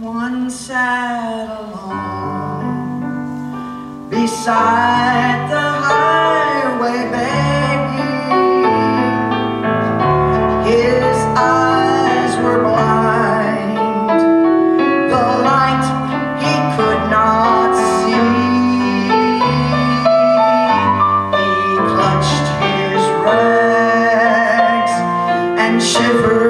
One sat alone beside the highway baby. His eyes were blind, the light he could not see. He clutched his rags and shivered.